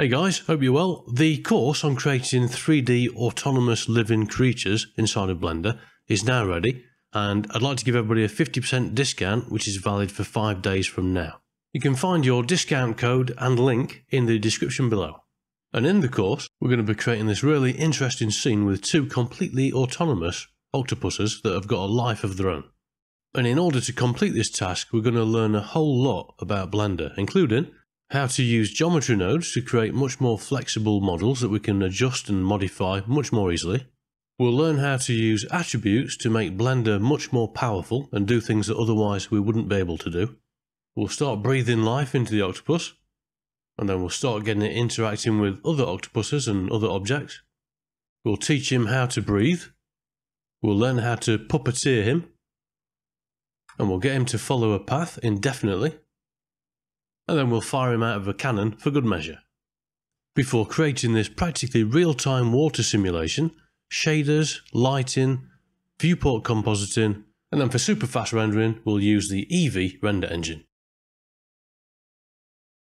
Hey guys, hope you're well. The course on creating 3D autonomous living creatures inside of Blender is now ready, and I'd like to give everybody a 50% discount, which is valid for 5 days from now. You can find your discount code and link in the description below. And in the course, we're going to be creating this really interesting scene with two completely autonomous octopuses that have got a life of their own. And in order to complete this task, we're going to learn a whole lot about Blender, including how to use geometry nodes to create much more flexible models that we can adjust and modify much more easily. We'll learn how to use attributes to make Blender much more powerful and do things that otherwise we wouldn't be able to do. We'll start breathing life into the octopus, and then we'll start getting it interacting with other octopuses and other objects. We'll teach him how to breathe. We'll learn how to puppeteer him. And we'll get him to follow a path indefinitely and then we'll fire him out of a cannon for good measure. Before creating this practically real-time water simulation, shaders, lighting, viewport compositing, and then for super fast rendering, we'll use the Eevee render engine.